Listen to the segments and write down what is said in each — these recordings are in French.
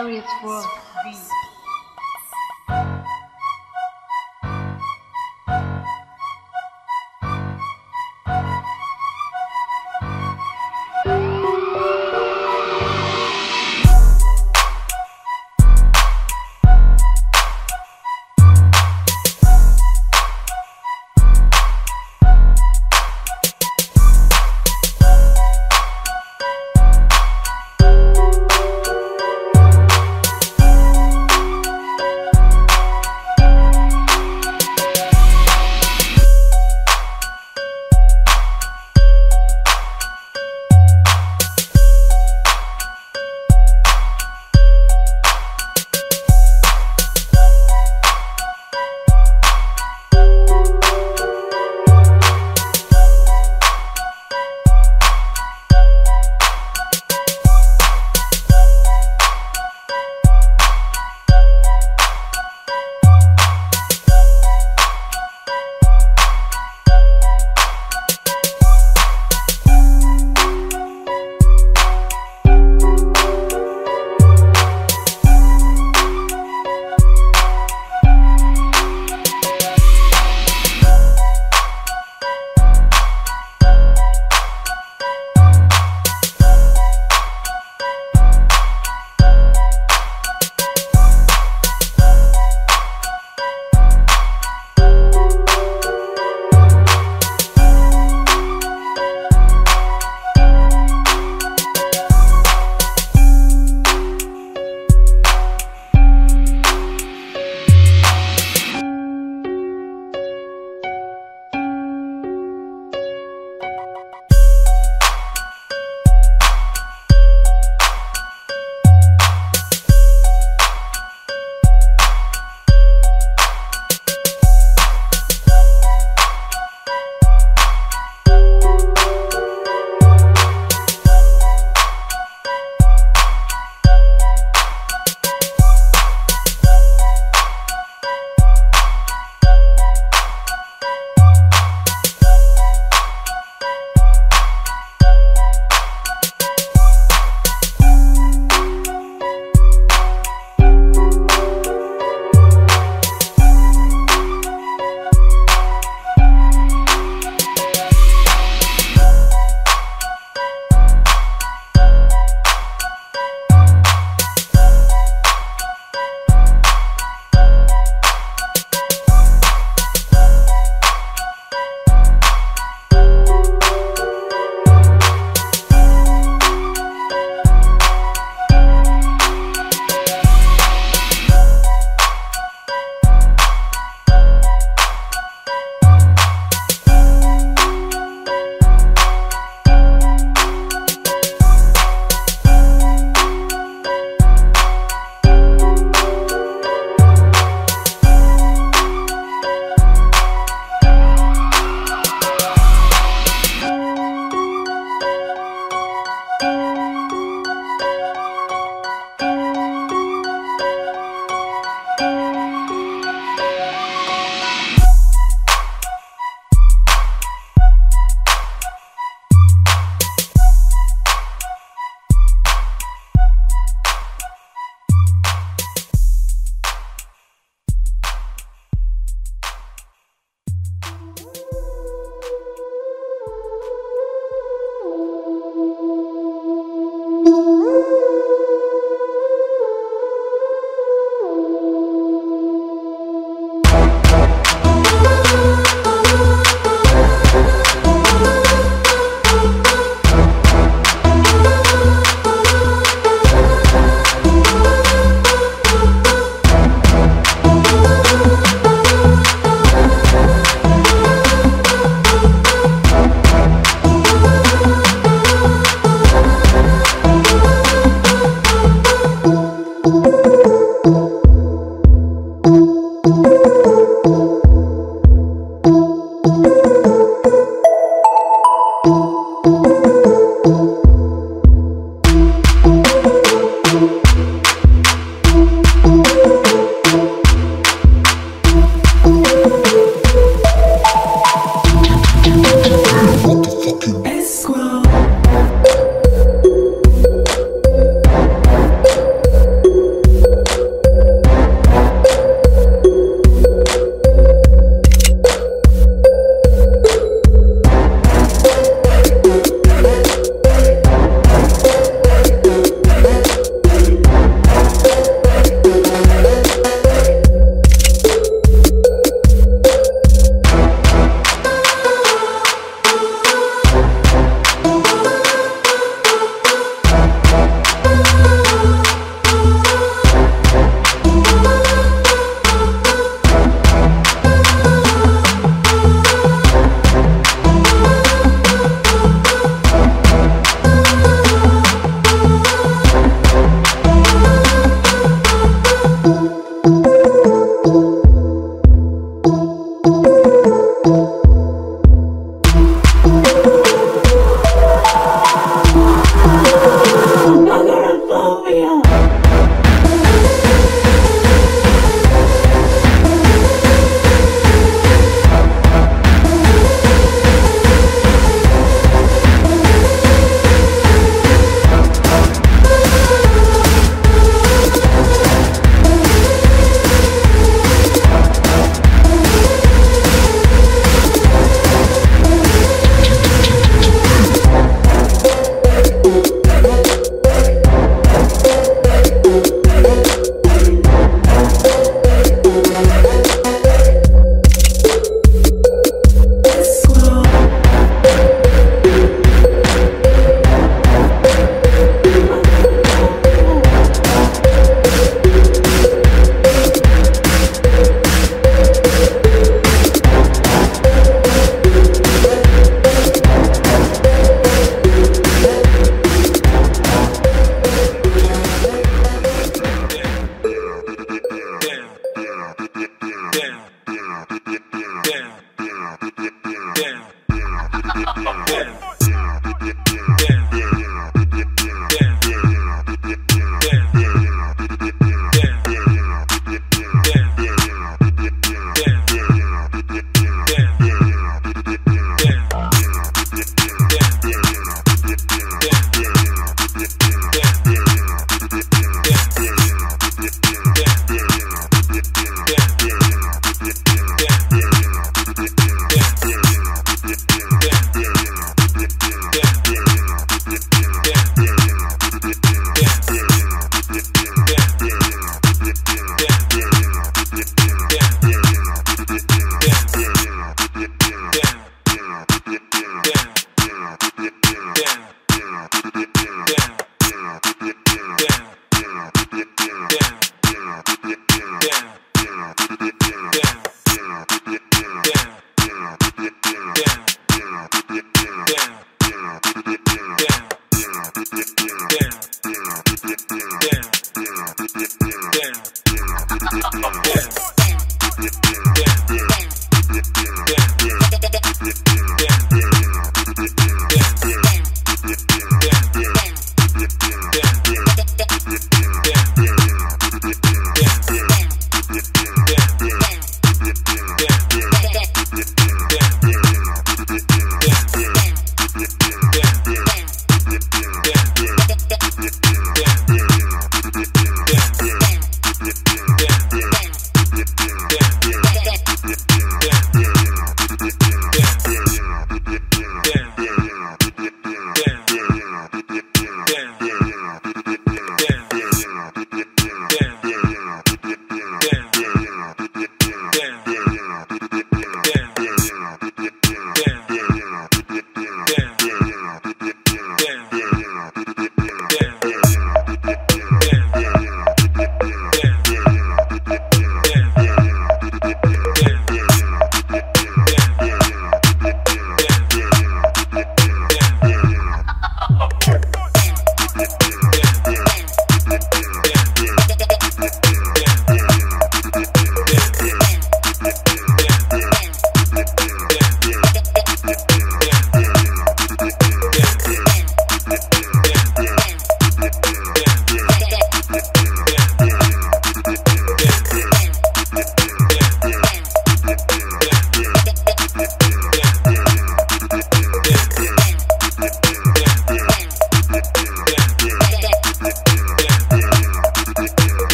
Glorious for to.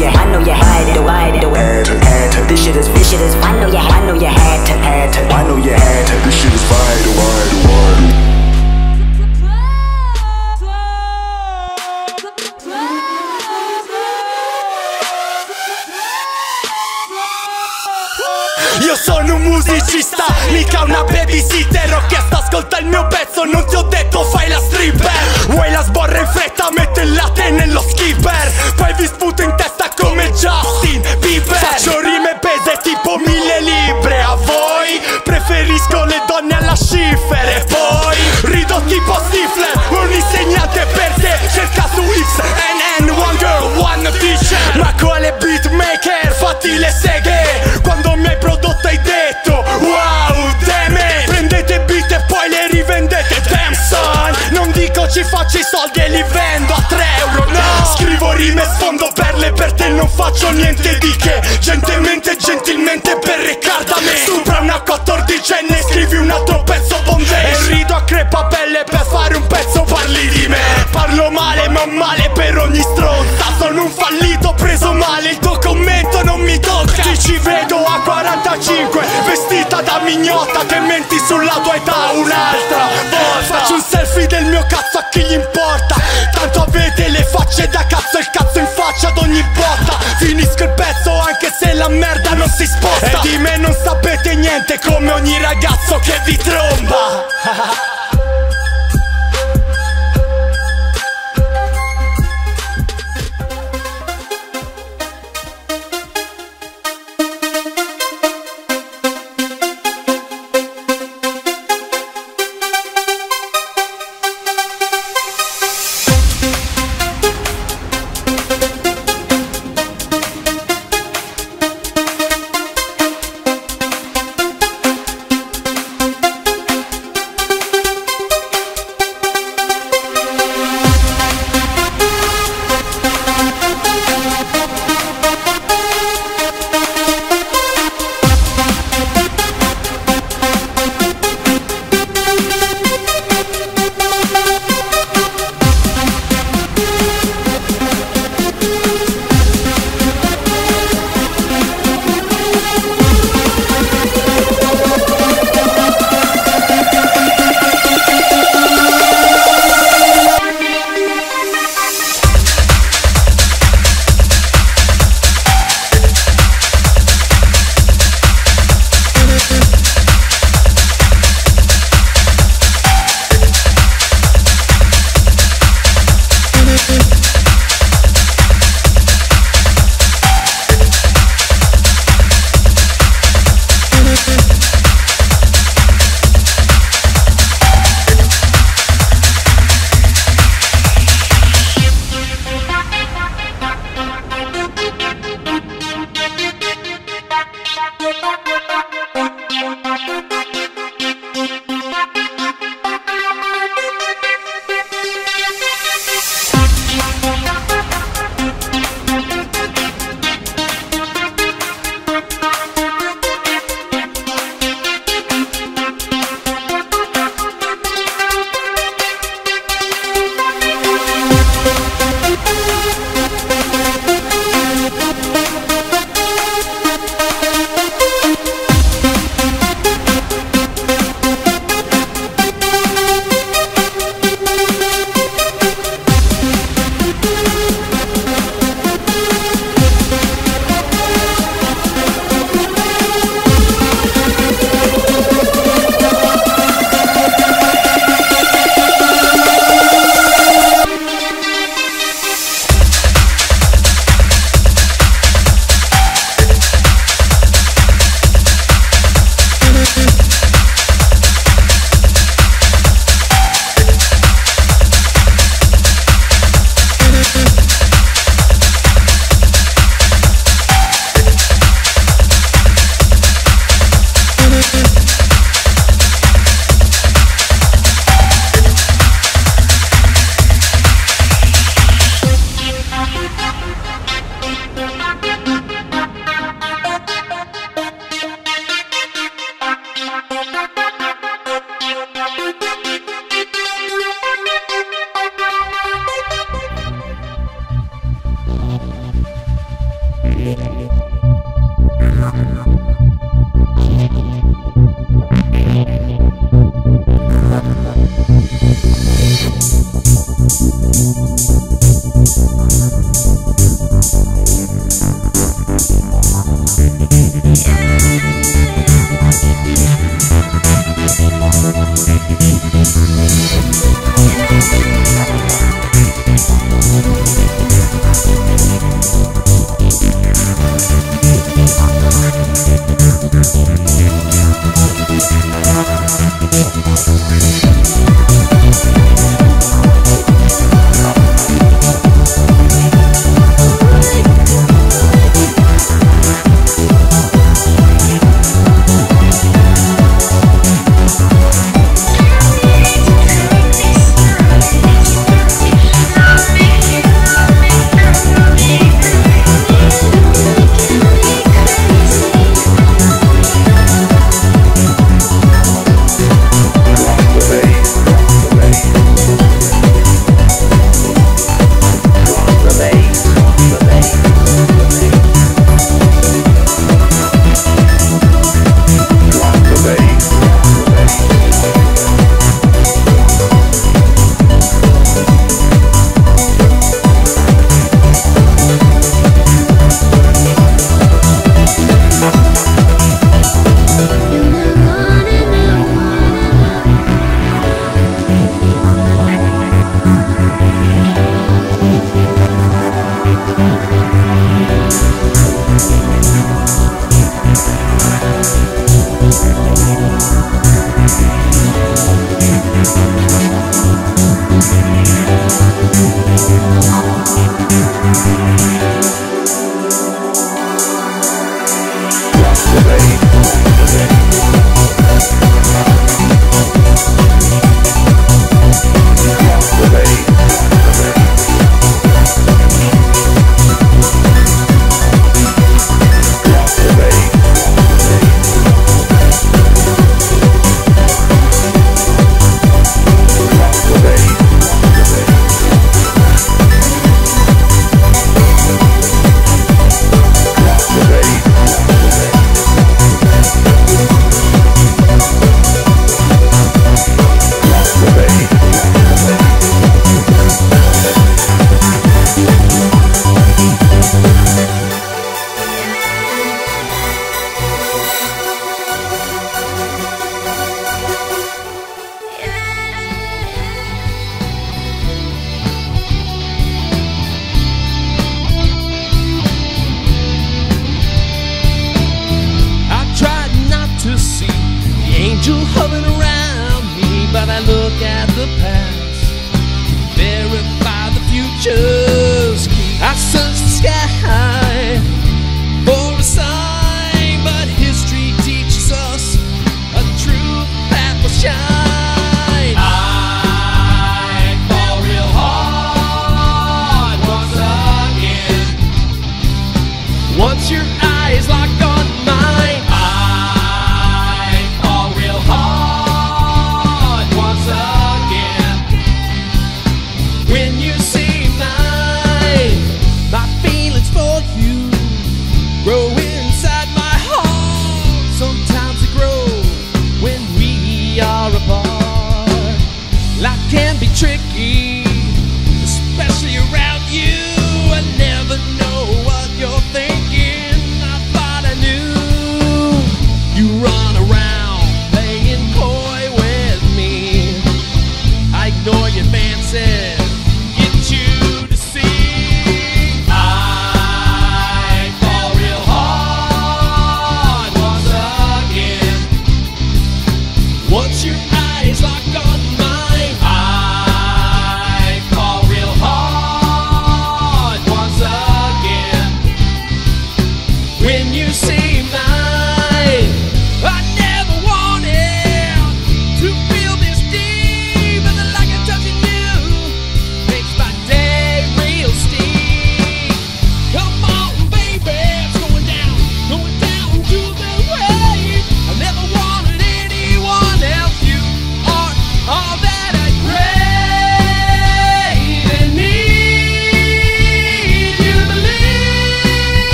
You, I know you had to, to, had to. This shit is, this shit is. I know you, I know you had to, had to. I know you had to. Sono un musicista, mica una babysitter. Ho chiesto ascolta il mio pezzo, non ti ho detto fai la stripper. Vuoi la sborra in fretta, metto il latte nello skipper. Poi vi sputo in testa come Justin Bieber. Faccio rime pese tipo mille libre. A voi preferisco le donne alla schiffer E poi rido tipo Stifler Un insegnante per te, cerca su XNN One girl, one teacher. Ma quale beatmaker, fatti le seghe. Quando mi hai prodotto son Non dico ci faccio i soldi e li vendo a 3 euro. No. Scrivo rime, sfondo perle per te Non faccio niente di che. Gentilmente, gentilmente per Riccardo a me Supra una 14enne Scrivi un altro pezzo bondage E rido a crepapelle per fare un pezzo Parli di me. Parlo male ma male per ogni stronza. Sono un fallito preso male Il tuo commento non mi tocca. Ti ci vedo a 45 Vestita da mignotta Che menti sulla tua età. Un'altra si sposta. E di me non sapete niente come ogni ragazzo che vi tromba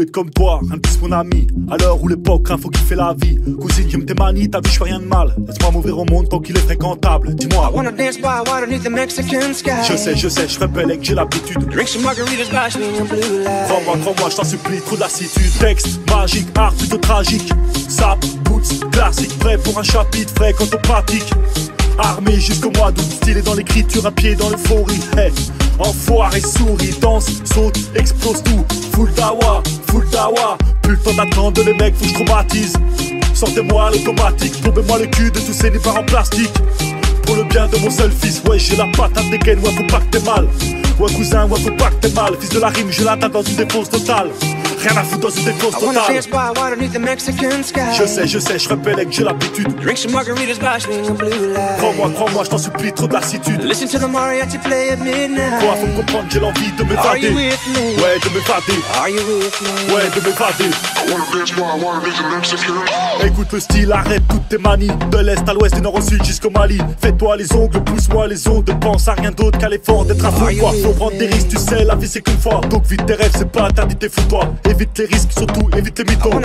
Être comme toi, un petit mon ami. À l'heure où l'époque, faut kiffer la vie. Cousine, j'aime tes manies, t'as vu, je fais rien de mal. Laisse-moi m'ouvrir au monde tant qu'il est fréquentable. Dis-moi. Je sais, je sais, je rebelle et que j'ai l'habitude. Me. Crois-moi, crois-moi, je t'en supplie, trop de lassitude. Texte, magique, art plutôt tragique. Sap, boots, classique, prêt pour un chapitre, frais quand on pratique. Armé jusqu'au mois d'août, stylé dans l'écriture, un pied dans l'euphorie. Hey, enfoiré, souris, danse, saute, explose tout. Full dawa, full dawa. Plus le temps d'attendre, les mecs, faut que je traumatise. Sortez-moi l'automatique, tombez-moi le cul de tous ces nids en plastique. Pour le bien de mon seul fils, ouais, j'ai la patate des gaines, ouais, faut pas que mal. Ouais, cousin, ouais, faut pas que t'aies mal. Fils de la rime, je l'attends dans une défense totale. Rien à foutre dans une défense I wanna totale. dance by water beneath the Mexican sky. Je sais, je sais, je et que j'ai l'habitude. Drink some margaritas, watch me in blue light. Crois-moi, crois-moi, je t'en supplie, trop de lassitude. Listen to the mariachi play at midnight. Toi, faut me comprendre, j'ai l'envie de Are m'évader. you with me? Ouais, de m'évader. Are you with me? Ouais, de m'évader. Écoute le style, arrête toutes tes manies. De l'est à l'ouest, du nord au sud jusqu'au Mali. Fais-toi les ongles, pousse-moi les ongles. Pense à rien d'autre qu'à l'effort d'être à fond. Quoi, prendre des risques, tu sais, la vie c'est qu'une fois. Donc vite tes rêves, c'est pas interdit, fous-toi. Évite les risques, surtout évite les mythos. Fais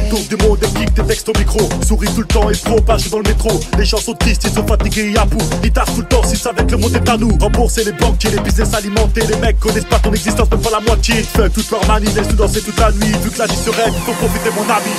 le tour du monde et kick tes textes au micro. Souris tout le temps et pro, pas dans le métro. Les gens sont tristes, ils sont fatigués, y'a pour. Ils taffent tout le temps, s'ils savaient que le monde est à nous. Rembourser les banquiers, les business alimentés. Les mecs connaissent pas ton existence, même pas la moitié. Fais toute leur manie, laisse-nous danser toute la nuit. Vu que la vie se règle, faut profiter, mon ami.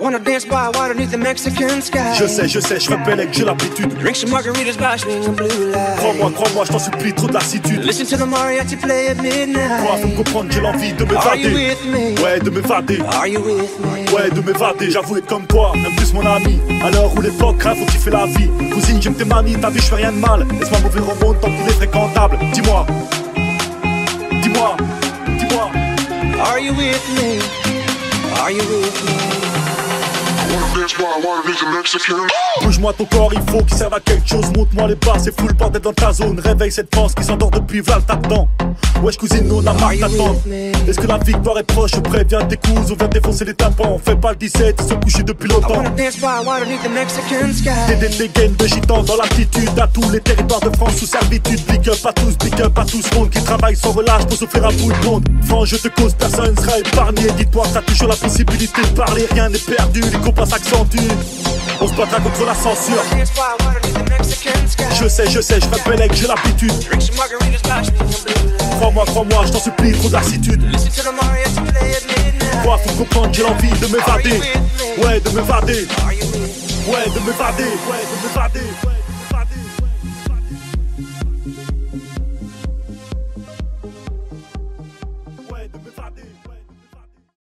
Wanna dance by water beneath the Mexican sky. Je sais, je sais, je et que j'ai l'habitude. Drink some margaritas, me in blue light. Crois-moi, crois-moi, je t'en supplie, trop de lassitude. Listen to the mariachi play at Toi, faut me midnight. comprendre, j'ai l'envie de Are you m'évader. with me? Ouais, de m'évader. Are you with me? Ouais, de m'évader, j'avoue être comme toi, même plus mon ami. L'heure où l'époque craint, faut kiffer la vie. Cousine, j'aime tes manies, t'as vu, je fais rien de mal. Laisse-moi m'ouvrir au monde tant qu'il est fréquentable. Dis-moi, dis-moi, dis-moi. Are you with me? Are you with me? Bouge-moi ton corps, il faut qu'il serve à quelque chose. Monte-moi les pas, c'est fou le bordel dans ta zone. Réveille cette France qui s'endort depuis 20 temps. Wesh, cousine, nous on a marre Are you d'attendre. with me? Est-ce que la victoire est proche? Préviens tes cousins, viens défoncer les tympans. Fais pas le 17, ils sont couchés depuis I longtemps. wanna dance by water beneath the Mexican T'es sky? des dégaines de gitans dans l'attitude à tous les territoires de France sous servitude. Big up à tous, big up à tout ce monde qui travaille sans relâche pour s'offrir un bout de monde. France, je te cause, personne ne sera épargné. Dis-toi t'as toujours la possibilité de parler, rien n'est perdu, les combats s'accentuent. On se battra contre la censure. Je sais, je sais, je rappelle que j'ai l'habitude. Crois-moi, crois-moi, je t'en supplie, trop de lassitude. Listen to the mariachi play at midnight. Toi, faut comprendre, j'ai l'envie de m'évader. Ouais, de m'évader. Ouais, de m'évader. Ouais, de m'évader. Ouais.